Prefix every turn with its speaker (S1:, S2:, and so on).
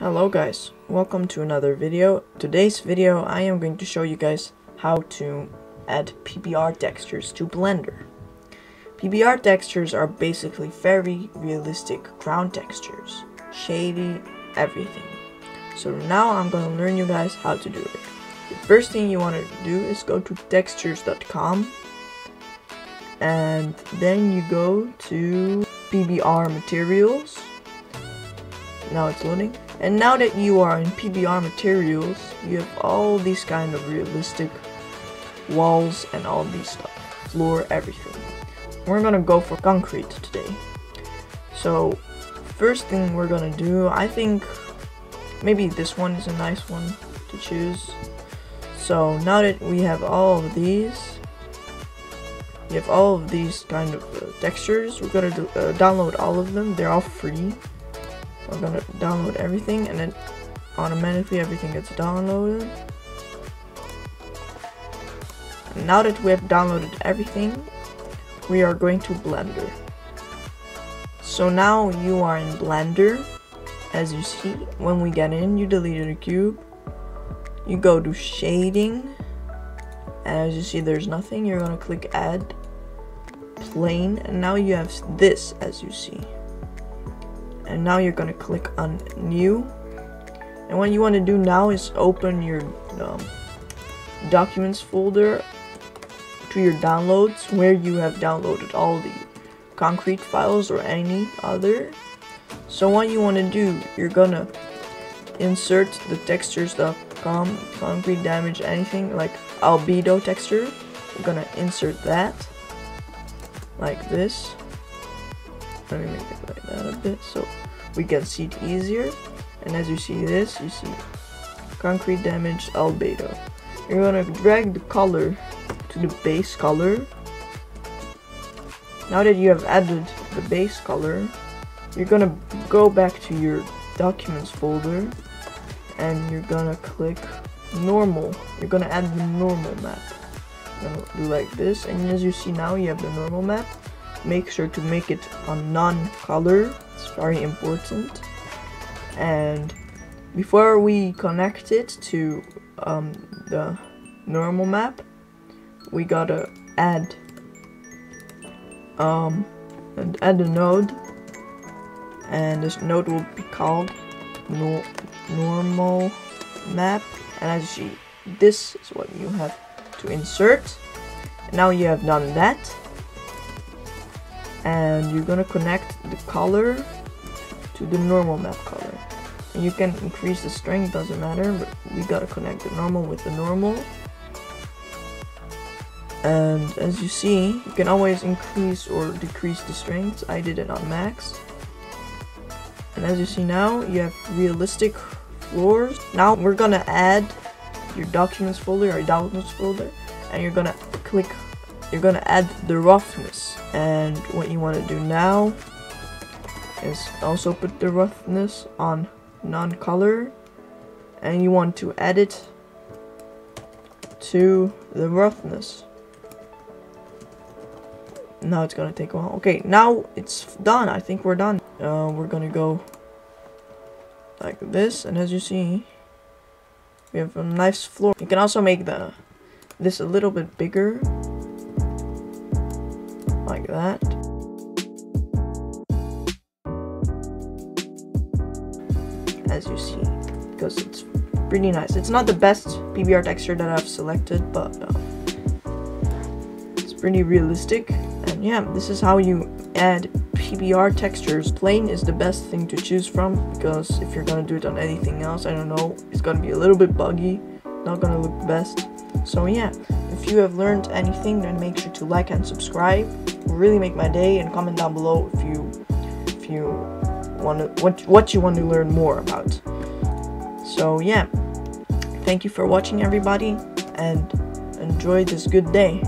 S1: Hello guys, welcome to another video. Today's video I am going to show you guys how to add PBR textures to Blender. PBR textures are basically very realistic ground textures, shady, everything. So now I'm going to learn you guys how to do it. The first thing you want to do is go to textures.com and then you go to PBR materials. Now it's loading. And now that you are in PBR materials, you have all these kind of realistic walls and all these stuff. Floor, everything. We're gonna go for concrete today. So, first thing we're gonna do, I think maybe this one is a nice one to choose. So now that we have all of these, you have all of these kind of uh, textures, we're gonna do, uh, download all of them, they're all free. We're gonna download everything and then automatically everything gets downloaded. And now that we have downloaded everything, we are going to Blender. So now you are in Blender. As you see, when we get in, you deleted a cube. You go to shading. And as you see, there's nothing. You're gonna click add plane. And now you have this as you see and now you're gonna click on new. And what you want to do now is open your um, documents folder to your downloads where you have downloaded all the concrete files or any other. So what you want to do you're gonna insert the textures.com concrete damage anything like albedo texture. You're gonna insert that like this let me make it like that a bit so we can see it easier. And as you see this you see concrete damage albedo. You're gonna drag the color to the base color. Now that you have added the base color you're gonna go back to your documents folder. And you're gonna click normal. You're gonna add the normal map. Do like this. And as you see now you have the normal map make sure to make it a non-color. It's very important. And before we connect it to um, the normal map we gotta add um and add a node. And this node will be called no normal map. And as you see this is what you have to insert. Now you have done that and you're gonna connect the color to the normal map color. And you can increase the strength doesn't matter but we gotta connect the normal with the normal. And as you see you can always increase or decrease the strength. I did it on max. And as you see now you have realistic floors. Now we're gonna add your documents folder or documents folder and you're gonna click you're gonna add the roughness. And what you want to do now is also put the roughness on non-color. And you want to add it to the roughness. Now it's gonna take a while. Okay now it's done. I think we're done. Uh, we're gonna go like this. And as you see we have a nice floor. You can also make the this a little bit bigger like that. As you see, because it's pretty nice. It's not the best PBR texture that I've selected, but uh, it's pretty realistic. And yeah, this is how you add PBR textures. Plane is the best thing to choose from, because if you're gonna do it on anything else, I don't know, it's gonna be a little bit buggy, not gonna look best. So yeah, if you have learned anything, then make sure to like and subscribe really make my day and comment down below if you if you want to what what you want to learn more about. So yeah. Thank you for watching everybody and enjoy this good day